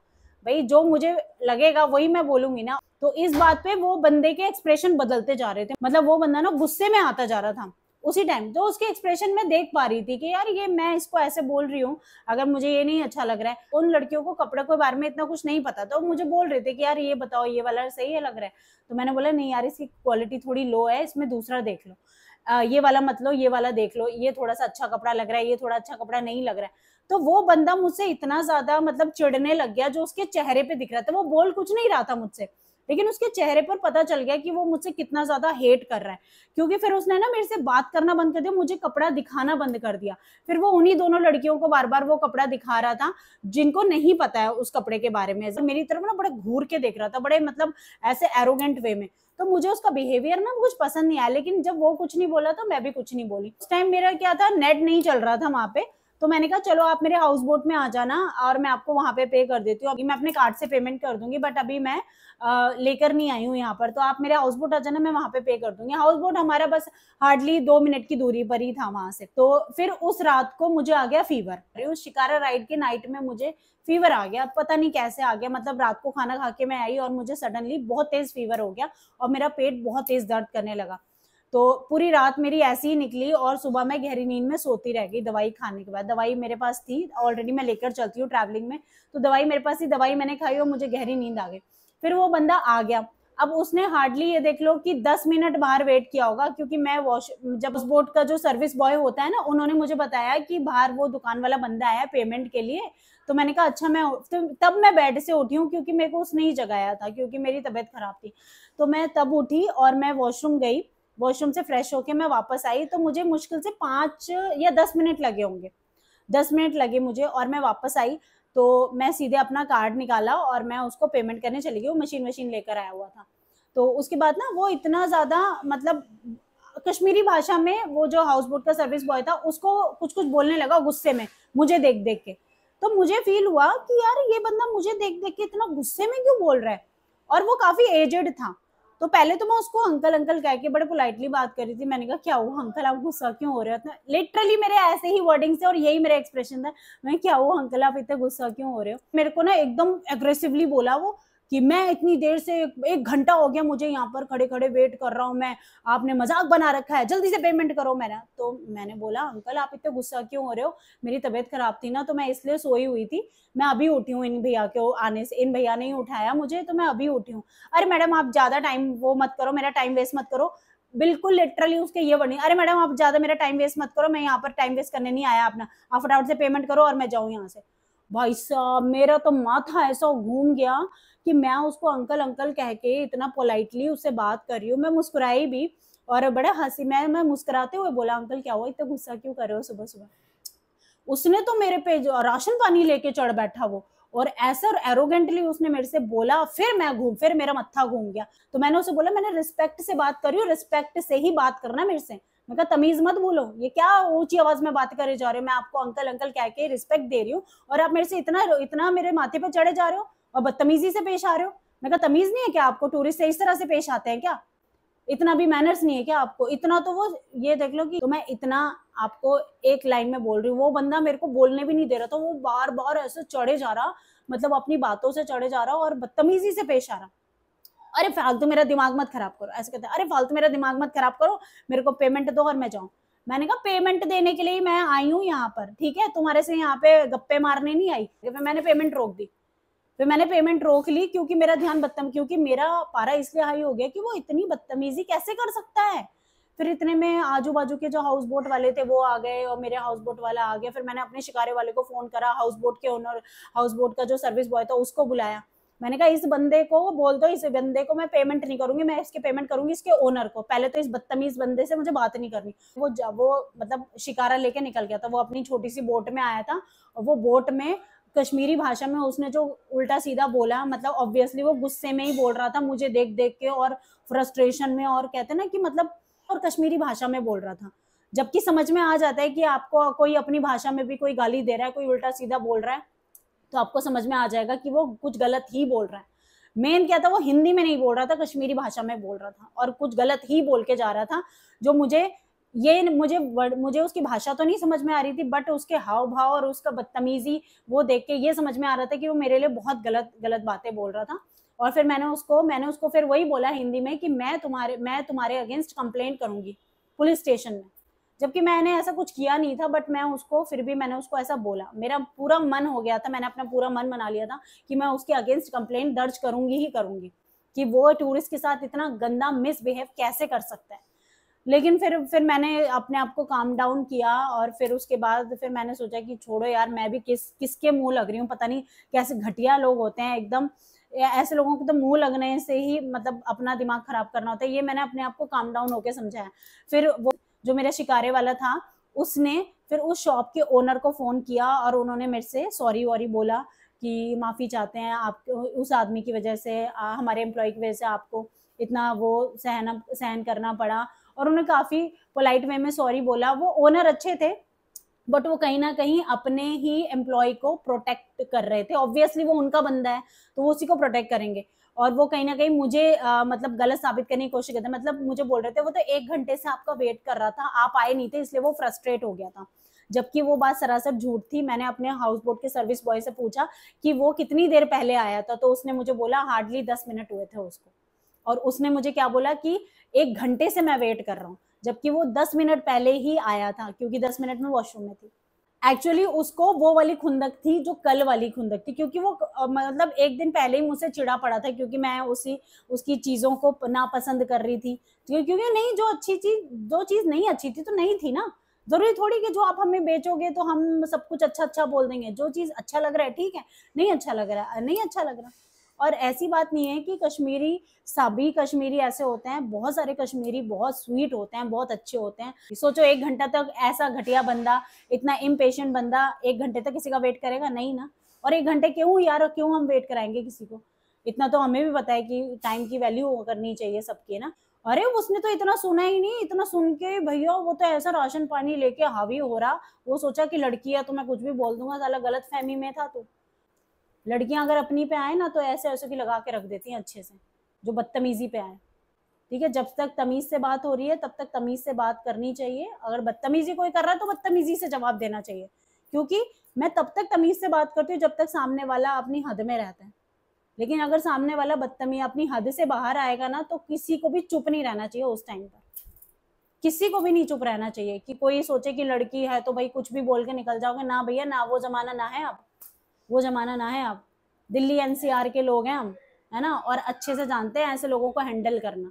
भाई जो मुझे लगेगा वही मैं बोलूँगी ना। तो इस बात पे वो बंदे के एक्सप्रेशन बदलते जा रहे थे मतलब वो बंदा ना गुस्से में आता जा रहा था। उसी टाइम तो उसके एक्सप्रेशन में देख पा रही थी कि यार ये मैं इसको ऐसे बोल रही हूँ अगर मुझे ये नहीं अच्छा लग रहा है। उन लड़कियों को कपड़े के बारे में इतना कुछ नहीं पता तो मुझे बोल रहे थे कि यार ये बताओ ये वाला सही है लग रहा है। तो मैंने बोला नहीं यार इसकी क्वालिटी थोड़ी लो है इसमें दूसरा देख लो। आ, ये वाला मत लो ये वाला देख लो ये थोड़ा सा अच्छा कपड़ा लग रहा है ये थोड़ा अच्छा कपड़ा नहीं लग रहा है। तो वो बंदा मुझसे इतना ज़्यादा मतलब चिड़ने लग गया जो उसके चेहरे पे दिख रहा था वो बोल कुछ नहीं रहा था मुझसे। लेकिन उसके चेहरे पर पता चल गया कि वो मुझसे कितना ज़्यादा हेट कर रहा है। क्योंकि फिर उसने ना मेरे से बात करना बंद कर दिया, मुझे कपड़ा दिखाना बंद कर दिया। फिर वो उन्हीं दोनों लड़कियों को बार बार वो कपड़ा दिखा रहा था, जिनको नहीं पता है उस कपड़े के बारे में। मेरी तरफ़ ना बड़े घूर के देख रहा था, बड़े मतलब ऐसे एरोगेंट वे में। तो मुझे उसका बिहेवियर ना कुछ पसंद नहीं आया, लेकिन जब वो कुछ नहीं बोला तो मैं भी कुछ नहीं बोली। उस टाइम मेरा क्या था नेट नहीं चल रहा था वहाँ पे। तो मैंने कहा, चलो आप मेरे हाउस बोट में आ जाना और मैं आपको वहाँ पे पे कर देती हूँ। अभी मैं अपने कार्ड से पेमेंट कर दूँगी बट अभी मैं लेकर नहीं आई हूँ यहाँ पर। तो आप मेरे हाउस बोट आ जाना, मैं वहाँ पे पे कर दूँगी। हाउस बोट हमारा बस हार्डली दो मिनट की दूरी पर ही था वहाँ से। तो फिर उस रात को मुझे आ गया फीवर उस शिकारा राइड के नाइट में मुझे फीवर आ गया। पता नहीं कैसे आ गया। मतलब रात को खाना खा के मैं आई और मुझे सडनली बहुत तेज फीवर हो गया और मेरा पेट बहुत तेज दर्द करने लगा। तो पूरी रात मेरी ऐसी ही निकली और सुबह मैं गहरी नींद में सोती रह गई दवाई खाने के बाद। दवाई मेरे पास थी ऑलरेडी मैं लेकर चलती हूँ ट्रैवलिंग में। तो दवाई मेरे पास थी, दवाई मैंने खाई और मुझे गहरी नींद आ गई। फिर वो बंदा आ गया। अब उसने हार्डली ये देख लो कि 10 मिनट बाहर वेट किया होगा, क्योंकि मैं वॉश जब उस बोट का जो सर्विस बॉय होता है ना, उन्होंने मुझे बताया कि बाहर वो दुकान वाला बंदा आया पेमेंट के लिए। तो मैंने कहा अच्छा मैं तो तब मैं बेड से उठी हूँ, क्योंकि मेरे को उसने ही जगाया था, क्योंकि मेरी तबीयत खराब थी। तो मैं तब उठी और मैं वॉशरूम गई। वॉशरूम से फ्रेश होके मैं वापस आई तो मुझे मुश्किल से पाँच या दस मिनट लगे होंगे। दस मिनट लगे मुझे और मैं वापस आई तो मैं सीधे अपना कार्ड निकाला और मैं उसको पेमेंट करने चली गई, वो मशीन मशीन लेकर आया हुआ था। तो उसके बाद ना वो इतना ज़्यादा मतलब कश्मीरी भाषा में वो जो हाउस बोट का सर्विस बॉय था, उसको कुछ कुछ बोलने लगा गुस्से में, मुझे देख देख के। तो मुझे फील हुआ कि यार ये बंदा मुझे देख देख के इतना गुस्से में क्यों बोल रहा है? और वो काफ़ी एजेड था तो पहले तो मैं उसको अंकल अंकल कह के बड़े पोलाइटली बात कर रही थी। मैंने कहा, क्या हुआ अंकल आप गुस्सा क्यों हो रहे हो? लिटरली मेरे ऐसे ही वर्डिंग से और यही मेरा एक्सप्रेशन था मैं क्या हुआ अंकल आप इतना गुस्सा क्यों हो रहे हो? मेरे को ना एकदम एग्रेसिवली बोला वो। कि मैं इतनी देर से एक घंटा हो गया मुझे यहाँ पर खड़े खड़े वेट कर रहा हूँ, मैं, आपने मज़ाक बना रखा है, जल्दी से पेमेंट करो मैंने तो मैंने बोला, अंकल, आप इतने गुस्सा क्यों हो रहे हो? मेरी तबीयत खराब थी ना तो मैं इसलिए सोई हुई थी। मैं अभी उठी हूँ इन भैया के आने से, इन भैया ने ही उठाया मुझे तो मैं अभी उठी हूँ। अरे मैडम, आप ज़्यादा टाइम वो मत करो, मेरा टाइम वेस्ट मत करो। बिल्कुल लिटरली उसके ये वर्डिंग अरे मैडम, आप ज़्यादा मेरा टाइम वेस्ट मत करो, मैं यहाँ पर टाइम वेस्ट करने नहीं आया अपना। आप फटाफट से पेमेंट करो और मैं जाऊँ यहाँ से। भाई साहब, मेरा तो माथा ऐसा घूम गया कि मैं उसको अंकल अंकल कह के इतना पोलाइटली उससे बात कर रही हूँ, मैं मुस्कुराई भी और बड़ा हँसी, मैं मैं मुस्कुराते हुए बोला अंकल क्या हुआ? इतना गुस्सा क्यों कर रहे हो सुबह सुबह उसने तो मेरे पे राशन पानी लेके चढ़ बैठा वो और ऐसा एरोगेंटली उसने मेरे से बोला, फिर मैं घूम, फिर मेरा मत्था घूम गया। तो मैंने उसे बोला, मैंने रिस्पेक्ट से बात करी रिस्पेक्ट से ही बात करना मेरे से। मैं कहा, तमीज मत बोलो, ये क्या ऊँची आवाज़ में बात करे जा रहे हो? मैं आपको अंकल अंकल कह के रिस्पेक्ट दे रही हूँ और आप मेरे से इतना इतना मेरे माथे पे चढ़े जा रहे हो? और बदतमीजी से पेश आ रहे हो? मैं कहा, तमीज नहीं है क्या आपको? टूरिस्ट से इस तरह से पेश आते हैं क्या? इतना भी मैनर्स नहीं है क्या आपको? इतना तो वो, ये देख लो कि तो मैं इतना आपको एक लाइन में बोल रही हूँ। वो बंदा मेरे को बोलने भी नहीं दे रहा था, वो बार बार ऐसे चढ़े जा रहा मतलब अपनी बातों से चढ़े जा रहा और बदतमीजी से पेश आ रहा। अरे फालतू मेरा दिमाग मत खराब करो, ऐसे कहते अरे फालतू मेरा दिमाग मत खराब करो, मेरे को पेमेंट दो और मैं जाऊँ। मैंने कहा पेमेंट देने के लिए मैं आई हूँ यहाँ पर, ठीक है? तुम्हारे से यहाँ पे गप्पे मारने नहीं आई मैंने पेमेंट रोक दी। फिर मैंने पेमेंट रोक ली क्योंकि मेरा ध्यान बदतम, क्योंकि मेरा पारा इसलिए हाई हो गया कि वो इतनी बदतमीजी कैसे कर सकता है? फिर इतने में आजू बाजू के जो हाउस बोट वाले थे वो आ गए और मेरे हाउस बोट वाला आ गया। फिर मैंने अपने शिकारे वाले को फ़ोन करा हाउस बोट के ओनर हाउस बोट का जो सर्विस बॉय था उसको बुलाया। मैंने कहा, इस बंदे को बोल दो, इस बंदे को मैं पेमेंट नहीं करूँगी, मैं इसके पेमेंट करूँगी इसके ओनर को। पहले तो इस बदतमीज बंदे से मुझे बात नहीं करनी। वो वो मतलब शिकारा लेके निकल गया था। वो अपनी छोटी सी बोट में आया था और वो बोट में कश्मीरी भाषा में उसने जो उल्टा सीधा बोला मतलब ऑब्वियसली वो गुस्से में ही बोल रहा था, मुझे देख देख के और फ्रस्ट्रेशन में और कहते ना कि मतलब और कश्मीरी भाषा में बोल रहा था। जबकि समझ में आ जाता है कि आपको कोई अपनी भाषा में भी कोई गाली दे रहा है, कोई उल्टा सीधा बोल रहा है तो आपको समझ में आ जाएगा कि वो कुछ गलत ही बोल रहा है। मेन क्या था, वो हिंदी में नहीं बोल रहा था, कश्मीरी भाषा में बोल रहा था और कुछ गलत ही बोल के जा रहा था, जो मुझे ये मुझे मुझे उसकी भाषा तो नहीं समझ में आ रही थी बट उसके हाव भाव और उसका बदतमीजी, वो देख के ये समझ में आ रहा था कि वो मेरे लिए बहुत गलत गलत बातें बोल रहा था। और फिर मैंने उसको मैंने उसको फिर वही बोला हिंदी में कि मैं तुम्हारे मैं तुम्हारे अगेंस्ट कंप्लेंट करूँगी पुलिस स्टेशन में। जबकि मैंने ऐसा कुछ किया नहीं था बट मैं उसको, फिर भी मैंने उसको ऐसा बोला। मेरा पूरा मन हो गया था, मैंने अपना पूरा मन बना लिया था कि मैं उसके अगेंस्ट कंप्लेंट दर्ज करूँगी ही करूँगी कि वो टूरिस्ट के साथ इतना गंदा मिसबिहेव कैसे कर सकता है? लेकिन फिर फिर मैंने अपने आप को काम डाउन किया और फिर उसके बाद फिर मैंने सोचा कि छोड़ो यार मैं भी किस किसके मुँह लग रही हूँ? पता नहीं कैसे घटिया लोग होते हैं एकदम। ऐसे लोगों को तो मुँह लगने से ही मतलब अपना दिमाग खराब करना होता है। ये मैंने अपने आप को काम डाउन होकर समझाया। फिर वो जो मेरा शिकारे वाला था उसने फिर उस शॉप के ओनर को फ़ोन किया और उन्होंने मेरे से सॉरी वॉरी बोला कि माफ़ी चाहते हैं आप उस आदमी की वजह से आ, हमारे एम्प्लॉय की वजह से आपको इतना वो सहना सहन करना पड़ा। और उन्होंने काफ़ी पोलाइट वे में सॉरी बोला। वो ओनर अच्छे थे बट वो कहीं ना कहीं अपने ही एम्प्लॉय को प्रोटेक्ट कर रहे थे। ऑब्वियसली वो उनका बंदा है तो वो उसी को प्रोटेक्ट करेंगे। और वो कहीं ना कहीं मुझे आ, मतलब गलत साबित करने की कोशिश करते मतलब मुझे बोल रहे थे वो तो एक घंटे से आपका वेट कर रहा था आप आए नहीं थे इसलिए वो फ्रस्ट्रेट हो गया था। जबकि वो बात सरासर झूठ थी। मैंने अपने हाउस बोट के सर्विस बॉय से पूछा कि वो कितनी देर पहले आया था तो उसने मुझे बोला हार्डली दस मिनट हुए थे उसको। और उसने मुझे क्या बोला कि एक घंटे से मैं वेट कर रहा हूँ, जबकि वो दस मिनट पहले ही आया था, क्योंकि दस मिनट में वॉशरूम में थी। एक्चुअली उसको वो वाली खुंदक थी जो कल वाली खुंदक थी, क्योंकि वो मतलब एक दिन पहले ही मुझसे चिड़ा पड़ा था, क्योंकि मैं उसी, उसकी चीज़ों को नापसंद कर रही थी। क्योंकि नहीं, जो अच्छी चीज़, जो चीज़ नहीं अच्छी थी तो नहीं थी ना। ज़रूरी थोड़ी कि जो आप हमें बेचोगे तो हम सब कुछ अच्छा अच्छा बोल देंगे। जो चीज़ अच्छा लग रहा है, ठीक है, नहीं अच्छा लग रहा है, नहीं अच्छा लग रहा। और ऐसी बात नहीं है कि कश्मीरी, सभी कश्मीरी ऐसे होते हैं, बहुत सारे कश्मीरी बहुत स्वीट होते हैं, बहुत अच्छे होते हैं। सोचो एक घंटा तक ऐसा घटिया बंदा, इतना इम्पेशेंट बंदा, एक घंटे तक किसी का वेट करेगा? नहीं ना। और एक घंटे क्यों यार, क्यों हम वेट कराएँगे किसी को? इतना तो हमें भी पता है कि टाइम की वैल्यू करनी चाहिए सबकी ना? अरे, उसने तो इतना सुना ही नहीं, इतना सुन के भैया, वो तो ऐसा राशन पानी लेके हावी हो रहा, वो सोचा कि लड़की है तो मैं कुछ भी बोल दूँगा, साला गलत फहमी में था तो। लड़कियाँ अगर अपनी पे आए ना तो ऐसे ऐसे की लगा के रख देती हैं अच्छे से, जो बदतमीजी पे आए। ठीक है, जब तक तमीज से बात हो रही है, तब तक तमीज से बात करनी चाहिए। अगर बदतमीजी कोई कर रहा है तो बदतमीजी से जवाब देना चाहिए। क्योंकि मैं तब तक तमीज से बात करती हूँ, जब तक सामने वाला अपनी हद में रहता है। लेकिन अगर सामने वाला बदतमी, अपनी हद से बाहर आएगा ना तो किसी को भी चुप नहीं रहना चाहिए उस टाइम पर। किसी को भी नहीं चुप रहना चाहिए कि कोई सोचे कि लड़की है तो भाई कुछ भी बोल के निकल जाओगे, ना भैया, ना वो जमाना, ना है अब। वो जमाना ना है अब। दिल्ली एनसीआर के लोग हैं हम, है ना? और अच्छे से जानते हैं ऐसे लोगों को हैंडल करना।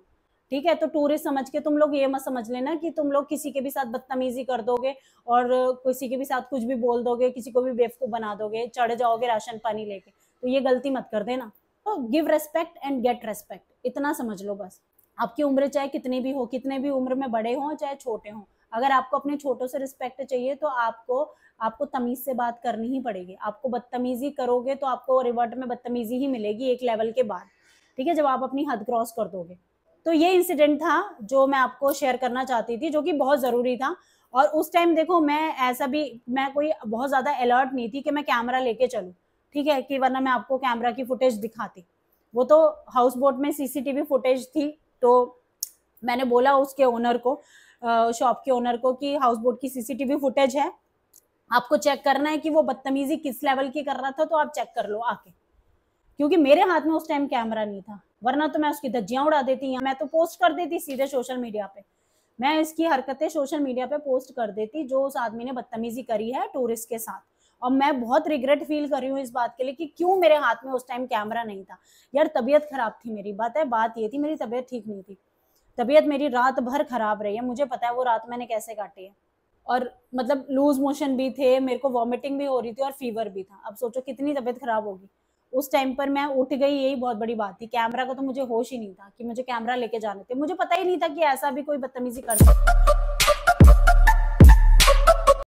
ठीक है? तो टूरिस्ट समझ के तुम लोग ये मत समझ लेना कि तुम लोग किसी के भी साथ बदतमीजी कर दोगे और किसी के भी साथ कुछ भी बोल दोगे, किसी को भी बेवकूफ़ बना दोगे, चढ़ जाओगे राशन पानी लेके। तो ये गलती मत कर देना। तो give respect and get respect इतना समझ लो बस। आपकी उम्र चाहे कितनी भी हो, कितने भी उम्र में बड़े हों, चाहे छोटे हों अगर आपको अपने छोटों से रिस्पेक्ट चाहिए तो आपको आपको तमीज से बात करनी ही पड़ेगी। आपको बदतमीजी करोगे तो आपको रिवर्ट में बदतमीजी ही मिलेगी एक लेवल के बाद। ठीक है? जब आप अपनी हद क्रॉस कर दोगे। तो ये इंसिडेंट था जो मैं आपको शेयर करना चाहती थी, जो कि बहुत ज़रूरी था। और उस टाइम देखो, मैं ऐसा भी, मैं कोई बहुत ज़्यादा अलर्ट नहीं थी कि मैं कैमरा लेके चलूँ। ठीक है? कि वरना मैं आपको कैमरा की फुटेज दिखाती। वो तो हाउस बोट में सीसीटीवी फुटेज थी तो मैंने बोला उसके ओनर को शॉप के ओनर को कि हाउस बोट की सीसीटीवी फुटेज है। आपको चेक करना है कि वो बदतमीजी किस लेवल की कर रहा था तो आप चेक कर लो आके। क्योंकि मेरे हाथ में उस टाइम कैमरा नहीं था, वरना तो मैं उसकी धज्जियाँ उड़ा देती मैं तो पोस्ट कर देती सीधे सोशल मीडिया पे। मैं इसकी हरकतें सोशल मीडिया पे पोस्ट कर देती, जो उस आदमी ने बदतमीजी करी है टूरिस्ट के साथ। और मैं बहुत रिग्रेट फील कर रही हूँ इस बात के लिए कि क्यों मेरे हाथ में उस टाइम कैमरा नहीं था। यार, तबीयत खराब थी मेरी, बात है, बात ये थी, मेरी तबीयत ठीक नहीं थी। तबीयत मेरी रात भर खराब रही है। मुझे पता है वो रात मैंने कैसे काटी है। और मतलब लूज मोशन भी थे, मेरे को वॉमिटिंग भी हो रही थी और फीवर भी था। अब सोचो कितनी तबीयत खराब होगी। उस टाइम पर मैं उठ गई, यही बहुत बड़ी बात थी। कैमरा का तो मुझे होश ही नहीं था कि मुझे कैमरा लेके जाने थे। मुझे पता ही नहीं था कि ऐसा भी कोई बदतमीजी कर सकता